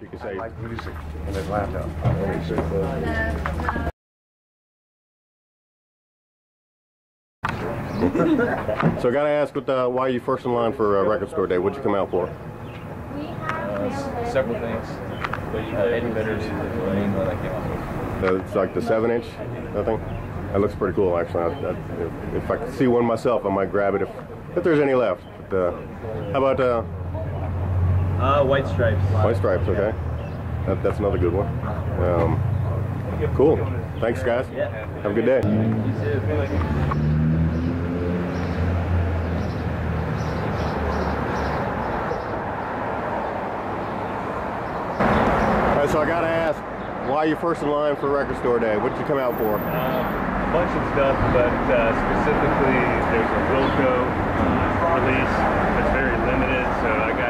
you can say like music in Atlanta. so I got to ask, with, uh, why are you first in line for uh, Record Store Day? What'd you come out for? Uh, several things. Uh, Eddie It's like the 7-inch, I think. That looks pretty cool, actually. I, I, if I could see one myself, I might grab it if, if there's any left. But, uh, how about uh, uh, white stripes. White stripes, okay. That, that's another good one. Um, cool. Thanks, guys. Have a good day. So I gotta ask, why are you first in line for record store day? What did you come out for? Uh, bunch of stuff, but uh, specifically there's a Wilco uh, release that's very limited, so I got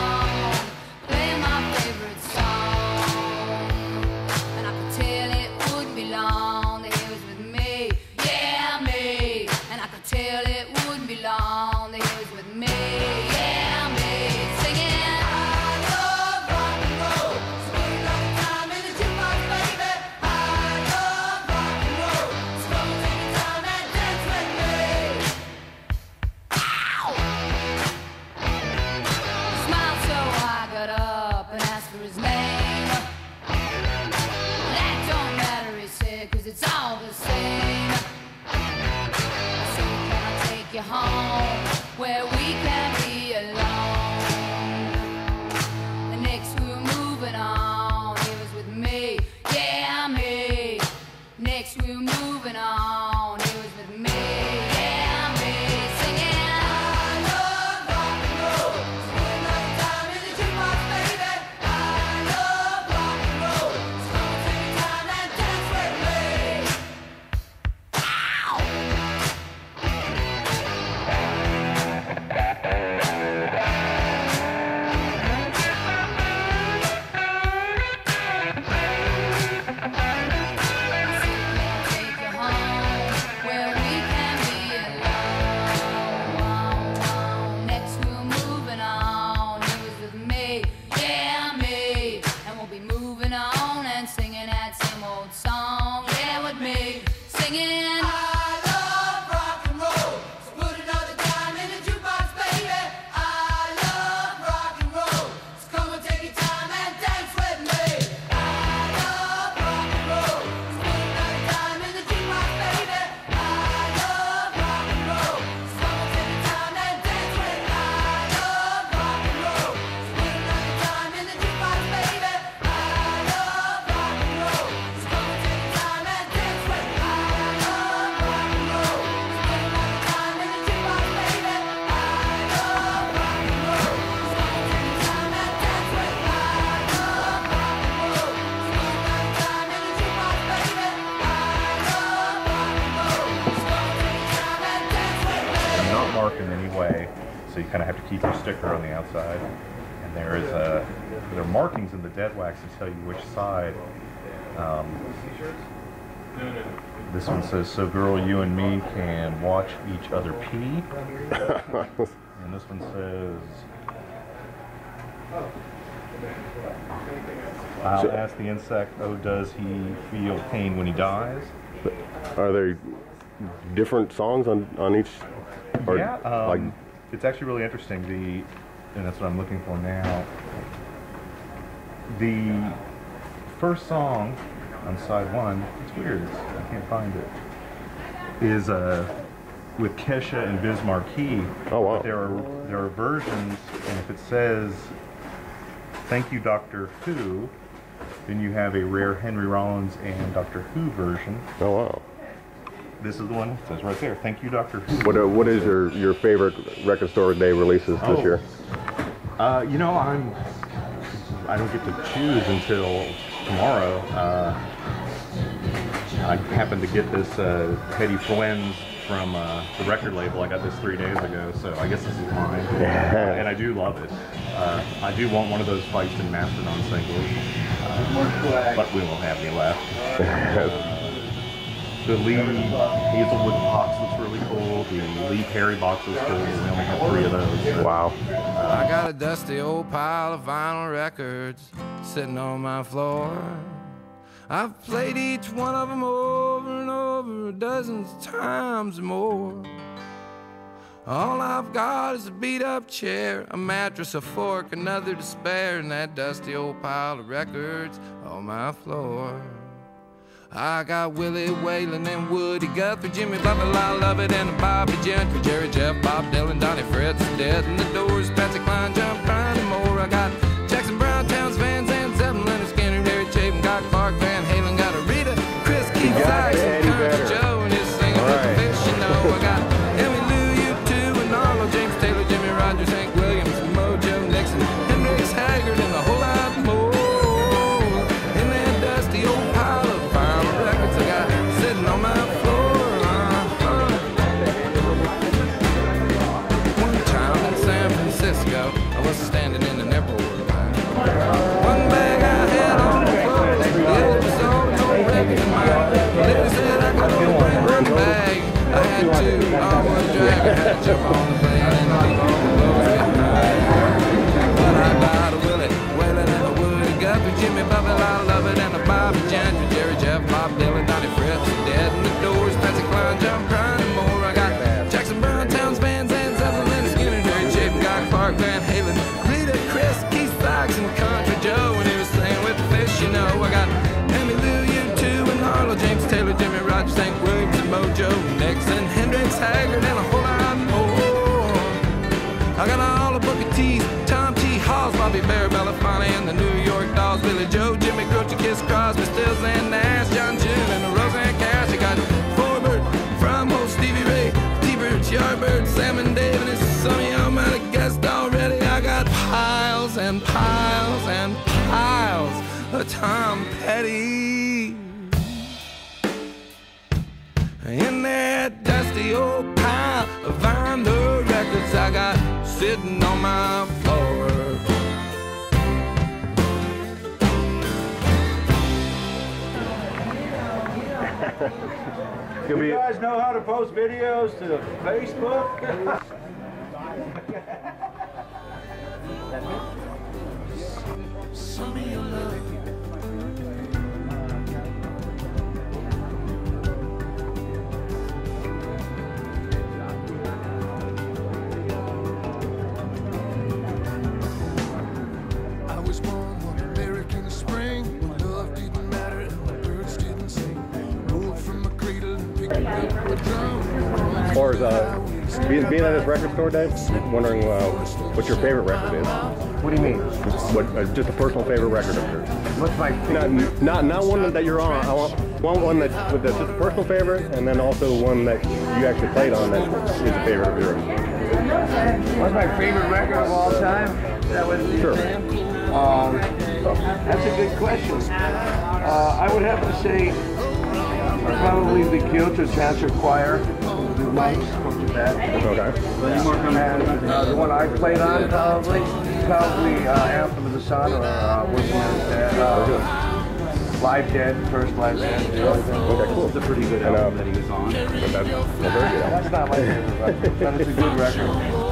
home where we can so you kind of have to keep your sticker on the outside. And there is a, there are markings in the dead wax to tell you which side. Um, this one says, "So girl, you and me can watch each other pee," and this one says, "I'll ask the insect, oh, does he feel pain when he dies?" Are there different songs on on each? Or yeah, like um, it's actually really interesting. The and that's what I'm looking for now. The first song on side one, it's weird. It's, I can't find it. Is uh, with Kesha and Biz Markie. Oh, wow. There are there are versions, and if it says "Thank you, Doctor Who," then you have a rare Henry Rollins and Doctor Who version. oh wow. This is the one. It says right there. Thank you, Doctor What uh, what is your your favorite record store day releases this Oh. year? Uh, you know, I'm. I don't get to choose until tomorrow. Uh, I happened to get this uh, Heady Fwends from uh, the record label. I got this three days ago, so I guess this is mine. and I do love it. Uh, I do want one of those Feist and Mastodon singles, uh, but we won't have any left. the Lee Hazlewood box was really cool. The Lee Perry box was cool. We only have three of those. So. Wow. I got a dusty old pile of vinyl records sitting on my floor. I've played each one of them over and over dozens of times more. All I've got is a beat up chair, a mattress, a fork, another to spare, and that dusty old pile of records on my floor. I got Willie Waylon and Woody Guthrie, Jimmy Buffett, I love it, and Bobbie Gentry, Jerry Jeff, Bob Dylan, Donnie Fritts, Dead in the Doors, Patsy Cline, I had to, I was driving, had to Tom Petty. In that dusty old pile of vinyl records I got sitting on my floor. Could be, You guys know how to post videos to Facebook? I as far as uh, being, being at this record store, Dave, wondering uh, what your favorite record is. What do you mean? What, uh, just a personal favorite record of yours. What's my Not, not, not one that you're on. I want, want one that, that's just a personal favorite, and then also one that you actually played on that is a favorite of yours. What's my favorite record of all time? That was Sure. Um, that's a good question. Uh, I would have to say probably the Gyuto Tantric Choir, the mics from Tibet. Okay. And uh, the one I played on probably, probably uh, Anthem of the Sun or uh, Workingman's Dead. Uh, Live Dead, first Live Dead. Okay, cool. It's a pretty good album uh, that he was on. But that's, well, very good. That's not my favorite record, but it's a good record.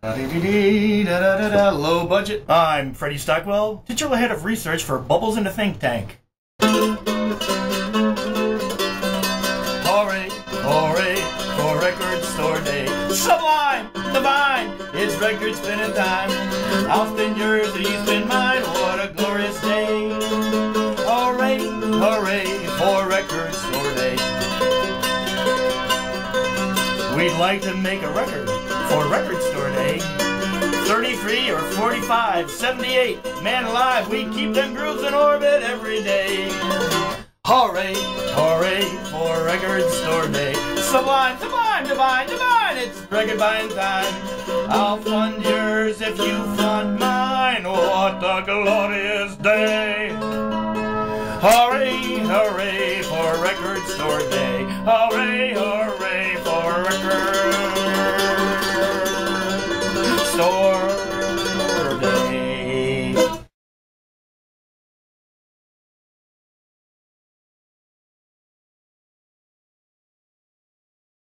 Low budget. I'm Freddie Stockwell, titular head of research for Bubbles in the Think Tank. Hooray, hooray, for Record Store Day. Sublime, divine, it's record spinning time. I'll spin yours you spin mine, what a glorious day. Hooray, hooray, for Record Store Day. We'd like to make a record for Record Store Day. 33 or 45, 78, man alive, we keep them grooves in orbit every day. Hooray, hooray for Record Store Day. Sublime, sublime, divine, divine, it's record buying time. I'll fund yours if you fund mine. What a glorious day. Hooray, hooray for Record Store Day. Hooray, hooray.